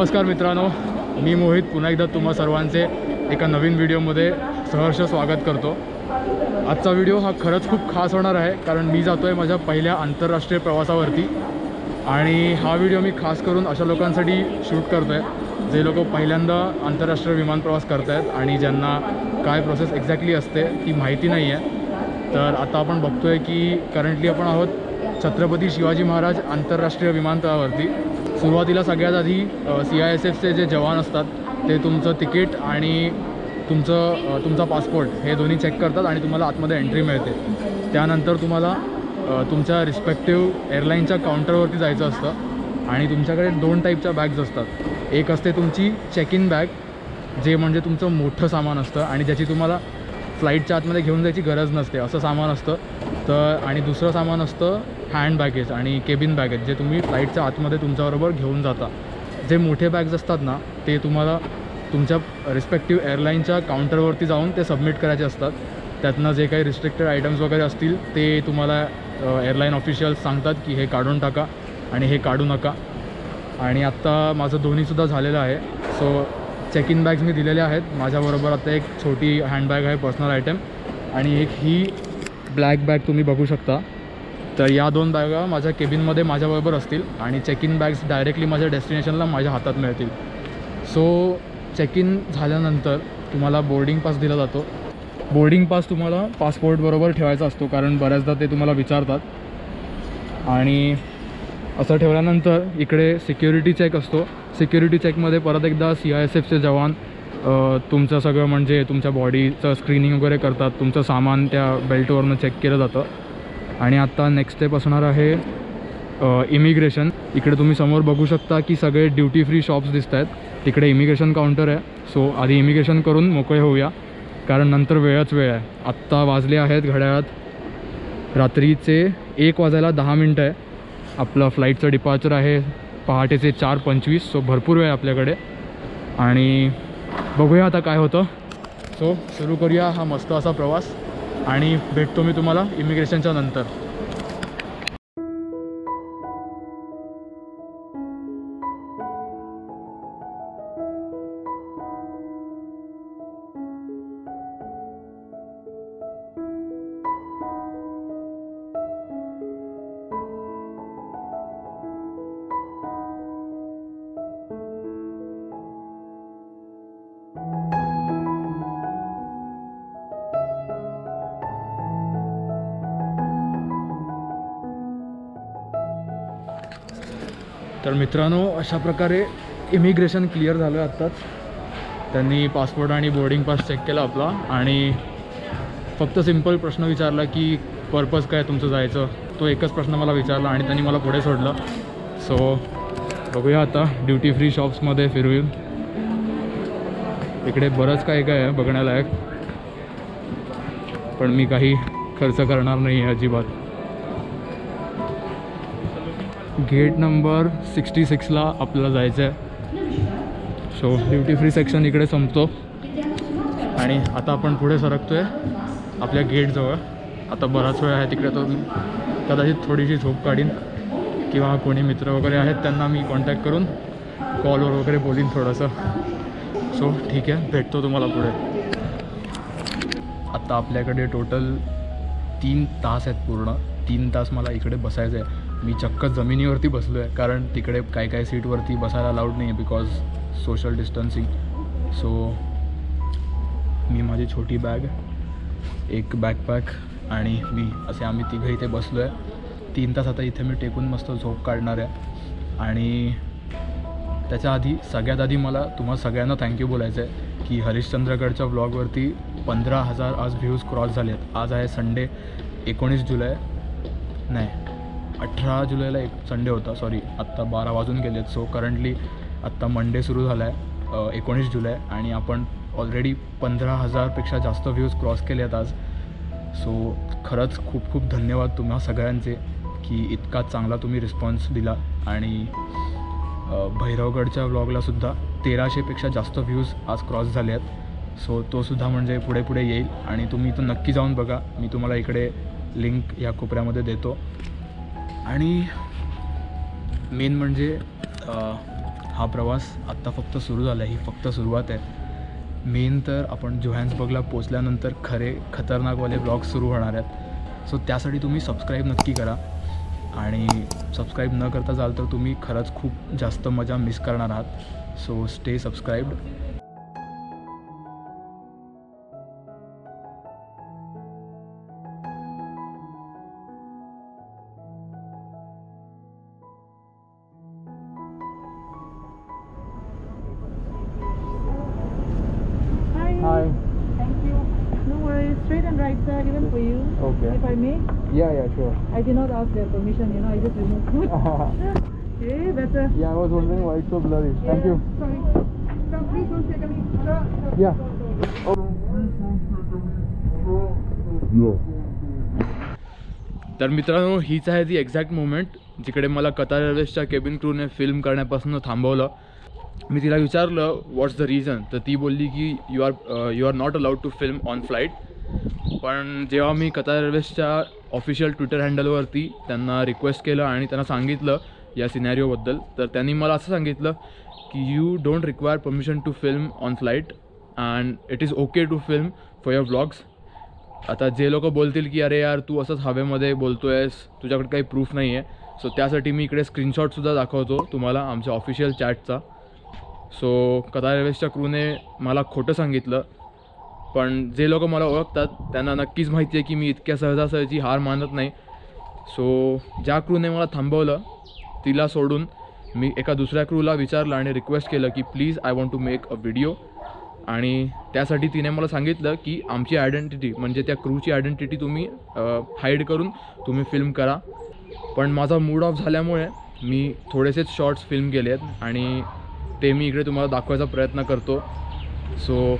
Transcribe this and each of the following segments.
नमस्कार मित्रांनो मी मोहित. पुन्हा एकदा तुम्हा सर्वांचे एका नवीन व्हिडिओमध्ये सहर्ष स्वागत करतो. आजचा व्हिडिओ हा खरंच खूप खास होणार आहे कारण मी जातो आहे माझ्या पहिल्या आंतरराष्ट्रीय प्रवासावरती. आणि हा व्हिडिओ मी खास करून अशा लोकांसाठी शूट करतो आहे जे लोक पहिल्यांदा आंतरराष्ट्रीय विमान प्रवास करत आहेत आणि ज्यांना काय प्रोसेस एक्झॅक्टली असते ती माहिती नाही आहे तर आता आपण बघतो आहे की करंटली आपण आहोत छत्रपती शिवाजी महाराज आंतरराष्ट्रीय विमानतळावरती. सुरुवातीला सगळ्यात आधी सी आय एस एफचे जे जवान असतात ते तुमचं तिकीट आणि तुमचं तुमचा पासपोर्ट हे दोन्ही चेक करतात आणि तुम्हाला आतमध्ये एंट्री मिळते. त्यानंतर तुम्हाला तुमच्या रिस्पेक्टिव्ह एअरलाईनच्या काउंटरवरती जायचं असतं आणि तुमच्याकडे दोन टाईपच्या बॅग्स असतात. एक असते तुमची चेक इन बॅग जे म्हणजे तुमचं मोठं सामान असतं आणि ज्याची तुम्हाला फ्लाईटच्या आतमध्ये घेऊन जायची गरज नसते. असं सामान असतं. तर आणि दुसरं सामान असतं हँड बॅगेज आणि केबिन बॅगेज जे तुम्ही फ्लाईटच्या आतमध्ये तुमच्याबरोबर घेऊन जाता. जे मोठे बॅग्स असतात ना ते तुम्हाला तुमच्या रिस्पेक्टिव्ह एअरलाईनच्या काउंटरवरती जाऊन ते सबमिट करायचे असतात. त्यातनं जे काही रिस्ट्रिक्टेड आयटम्स वगैरे असतील ते तुम्हाला एअरलाईन ऑफिशियल्स सांगतात की हे काढून टाका आणि हे काढू नका. आणि आत्ता माझं दोन्हीसुद्धा झालेलं आहे. सो चेक इन बॅग्स मी दिलेल्या आहेत. माझ्याबरोबर आता एक छोटी हँडबॅग आहे पर्सनल आयटम आणि एक ही ब्लॅक बॅग तुम्ही बघू शकता. तर या दोन बॅगा माझ्या केबिनमध्ये माझ्याबरोबर असतील आणि चेक इन बॅग्स डायरेक्टली माझ्या डेस्टिनेशनला माझ्या हातात मिळतील. सो चेक इन झाल्यानंतर तुम्हाला बोर्डिंग पास दिला जातो. बोर्डिंग पास तुम्हाला पासपोर्टबरोबर ठेवायचा असतो कारण बऱ्याचदा ते तुम्हाला विचारतात. आणि असं ठेवल्यानंतर इकडे सिक्युरिटी चेक असतो. सिक्युरिटी चेकमध्ये परत एकदा सी आय एस एफचे जवान तुमचं सगळं म्हणजे तुमच्या बॉडीचं स्क्रीनिंग वगैरे करतात. तुमचं सामान त्या बेल्टवरनं चेक केलं जातं. आणि आत्ता नेक्स्ट स्टेप असणार आहे इमिग्रेशन इकडे तुम्ही समोर बघू शकता की सगळे ड्युटी फ्री शॉप्स दिसत आहेत तिकडे इमिग्रेशन काउंटर आहे. सो आधी इमिग्रेशन करून मोकळे होऊया. कारण नंतर वेळच वेळ आहे. आत्ता वाजले आहेत घड्याळात. रात्रीचे एक वाजायला दहा मिनटं आहे. आपलं फ्लाईटचं डिपार्चर आहे. पहाटेचे चार पंचवीस. सो भरपूर वेळ आहे आपल्याकडे. आणि बघूया आता काय होतं. सो सुरू करूया हा मस्त असा प्रवास. आणि भेटतो मी तुम्हाला इमिग्रेशनच्या नंतर. तर मित्रांनो अशा प्रकारे इमिग्रेशन क्लिअर झालं आहे आत्ताच. त्यांनी पासपोर्ट आणि बोर्डिंग पास चेक केला आपला आणि फक्त सिंपल प्रश्न विचारला की पर्पज काय तुमचं जायचं? तो एकच प्रश्न मला विचारला आणि त्यांनी मला पुढे सोडलं. सो बघूया आता ड्युटी फ्री शॉप्समध्ये फिरवून. इकडे बरंच काय काय आहे बघण्यालायक. पण मी काही खर्च करणार नाही आहे अजिबात. गेट नंबर सिक्स्टी सिक्सला आपल्याला जायचं आहे सो ड्युटी फ्री सेक्शन इकडे संपतो. आणि आता आपण पुढे सरकतो आहे आपल्या गेटजवळ आता बराच वेळ आहे तिकडे तो कदाचित थोडीशी झोप काढीन किंवा कोणी मित्र वगैरे आहेत त्यांना मी कॉन्टॅक्ट करून कॉलवर वगैरे बोलीन थोडंसं. सो ठीक आहे भेटतो तुम्हाला पुढे. आत्ता आपल्याकडे टोटल तीन तास आहेत पूर्ण. तीन तास मला इकडे बसायचं आहे मी चक्क जमिनीवरती बसलो आहे कारण तिकडे काय काय सीटवरती बसायला अलाउड नाही आहे बिकॉज सोशल डिस्टन्सिंग सो मी माझी छोटी बॅग एक बॅकपॅक आणि मी असे आम्ही तिघं इथे बसलो आहे तीन तास आता इथे मी टेकून मस्त झोप काढणार आहे. आणि त्याच्या आधी सगळ्यात आधी मला तुम्हा सगळ्यांना थँक्यू बोलायचं आहे की हरिश्चंद्रगडच्या ब्लॉगवरती पंधरा हजार आज व्ह्यूज क्रॉस झाले आहेत आज आहे संडे एकोणीस जुलै. नाही अठरा जुलैला एक संडे होता सॉरी आत्ता बारा वाजून गेलेत. सो करंटली आत्ता मंडे सुरू झाला आहे एकोणीस जुलै आणि आपण ऑलरेडी पंधरा हजारपेक्षा जास्त व्ह्यूज क्रॉस केले आहेत आज. सो खरंच खूप खूप धन्यवाद तुम्हा सगळ्यांचे की इतका चांगला तुम्ही रिस्पॉन्स दिला. आणि भैरवगडच्या व्लॉगलासुद्धा तेराशेपेक्षा जास्त व्ह्यूज आज क्रॉस झाले आहेत सो तोसुद्धा म्हणजे पुढे पुढे येईल. आणि तुम्ही तो नक्की जाऊन बघा. मी तुम्हाला इकडे लिंक या कोपऱ्यामध्ये देतो. आणि मेन म्हणजे हा प्रवास आत्ता फक्त सुरू झाला ही फक्त सुरुवात आहे. मेन तर आपण जोहॅन्सबर्गला पोचल्यानंतर खरे खतरनाकवाले ब्लॉग सुरू होणार आहेत. सो त्यासाठी तुम्ही सबस्क्राईब नक्की करा. आणि सबस्क्राईब न करता जाल तर तुम्ही खरंच खूप जास्त मजा मिस करणार आहात. So stay subscribed Even for you. Okay. If I may. Yeah yeah sure I did not ask their permission. You know, I just removed. okay, better. Yeah I was wondering why it so blurry Yeah, Sorry. Sir, please don't take me. Sir. sir, Yeah. तर मित्रांनो हीच आहे ती exact moment जिकडे मला Qatar एअरवेजच्या cabin क्रूने film करण्यापासून थांबवलं मी तिला विचारलं व्हॉट्स द रिझन तर ती बोलली की you are you are not allowed to film on flight पण जेव्हा मी कतार एअरवेजच्या ऑफिशियल ट्विटर हँडलवरती त्यांना रिक्वेस्ट केलं आणि त्यांना सांगितलं या सिनॅरिओबद्दल तर त्यांनी मला असं सांगितलं की you don't require permission to film on flight and it is okay to film for your blogs आता जे लोक बोलतील की अरे यार तू असंच हवेमध्ये बोलतो आहेस तुझ्याकडे काही प्रूफ नाही आहे सो त्यासाठी मी इकडे स्क्रीनशॉटसुद्धा दाखवतो तुम्हाला आमच्या ऑफिशियल चॅटचा सो कतार एअरवेजच्या क्रूने मला खोटं सांगितलं. पण जे लोक मला ओळखतात त्यांना नक्कीच माहिती आहे की मी इतक्या सहजासहजी हार मानत नाही. सो ज्या क्रूने मला थांबवलं तिला सोडून मी एका दुसऱ्या क्रूला विचारलं आणि रिक्वेस्ट केलं की please I want to make a video आणि त्यासाठी तिने मला सांगितलं की आमची आयडेंटिटी म्हणजे त्या क्रूची आयडेंटिटी तुम्ही हाईड करून तुम्ही फिल्म करा. पण माझा मूड ऑफ झाल्यामुळे मी थोडेसेच शॉर्ट्स फिल्म केले आहेत आणि ते मी इकडे तुम्हाला दाखवायचा प्रयत्न करतो. So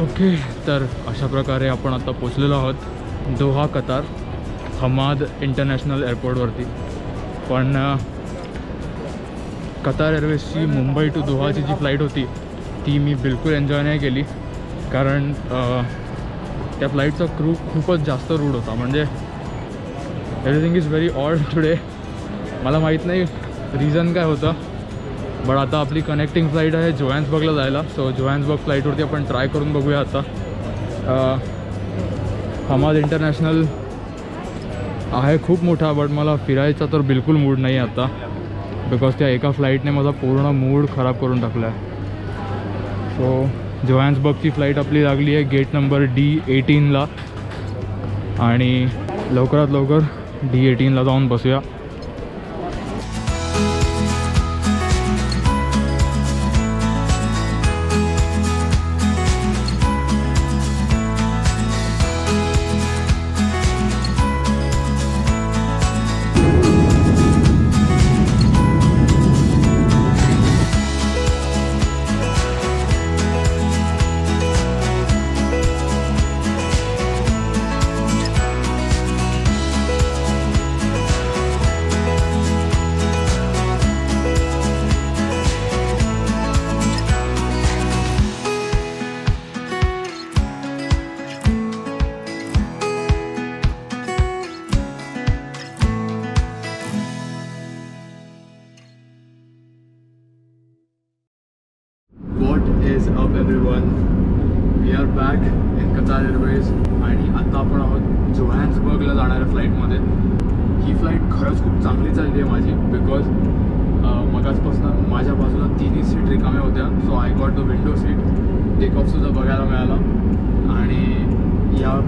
okay. तर अशा प्रकारे आपण आता पोचलेलो आहोत दोहा कतार हमाद इंटरनॅशनल एअरपोर्टवरती. पण कतार एअरवेजची मुंबई टू दोहाची जी फ्लाईट होती ती मी बिलकुल एन्जॉय नाही केली. कारण त्या फ्लाईटचा क्रू खूपच जास्त रूड होता. म्हणजे everything is very odd today मला माहीत नाही रिझन काय होतं. बट आता आपली कनेक्टिंग फ्लाईट आहे जोहॅन्सबर्गला जायला. सो जोहॅन्सबर्ग फ्लाईटवरती आपण ट्राय करून बघूया आता. हमाद इंटरनॅशनल आहे खूप मोठा बट मला फिरायचा तर बिलकुल मूड नाही आता. बिकॉज त्या एका फ्लाईटने माझा पूर्ण मूड खराब करून टाकला आहे सो जोहॅन्सबर्गची फ्लाईट आपली लागली आहे गेट नंबर डी एटीनला आणि लवकरात लवकर डी एटीनला जाऊन बसूया.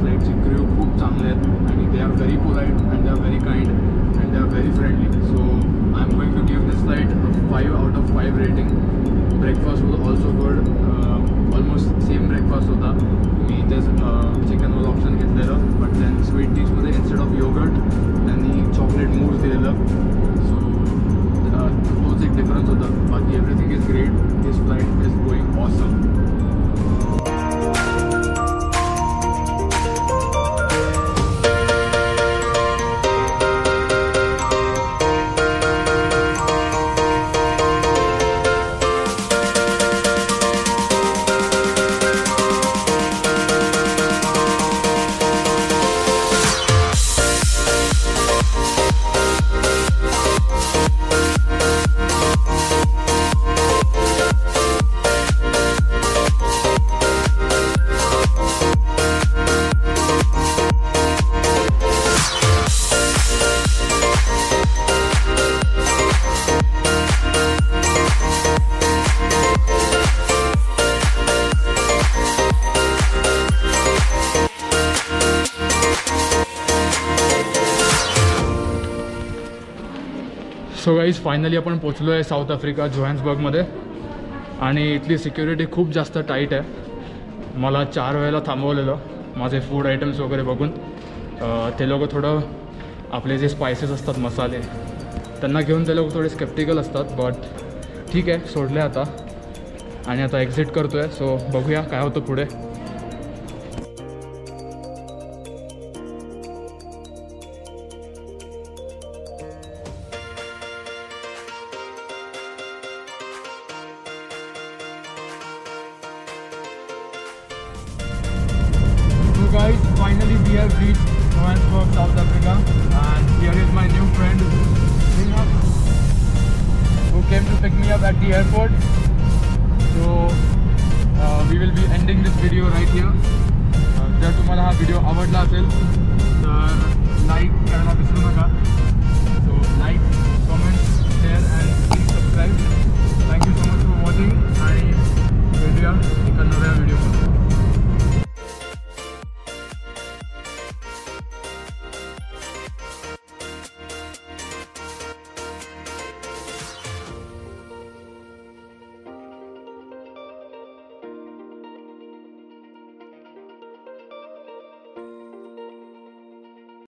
फ्लाईटची क्रू खूप चांगले आहेत आणि they are very polite and they are very kind and they are very friendly so I am going to give this flight five out of five rating breakfast was also good almost same breakfast होता मी तेच chicken roll option घेतलेलं but then sweet डिशमध्ये instead of yogurt त्यांनी chocolate mousse दिलेलं so तोच एक so guys finally आपण पोचलो आहे साऊथ आफ्रिका जोहॅन्सबर्गमध्ये आणि इथली सिक्युरिटी खूप जास्त टाईट आहे. मला चार वेळेला थांबवलेलं माझे फूड आयटम्स वगैरे बघून. ते लोक थोडं आपले जे स्पायसेस असतात मसाले त्यांना घेऊन ते लोक थोडे स्केप्टिकल असतात बट ठीक आहे सोडले आता. आणि आता एक्झिट करतो आहे सो बघूया काय होतं पुढे. guys, finally we have reached Johannesburg, South Africa and here is my new friend who came to pick me up at the airport. So uh, we will be ending this video right here. जर तुम्हाला हा video आवडला असेल तर like करायला विसरू नका so like comment share and please subscribe thank you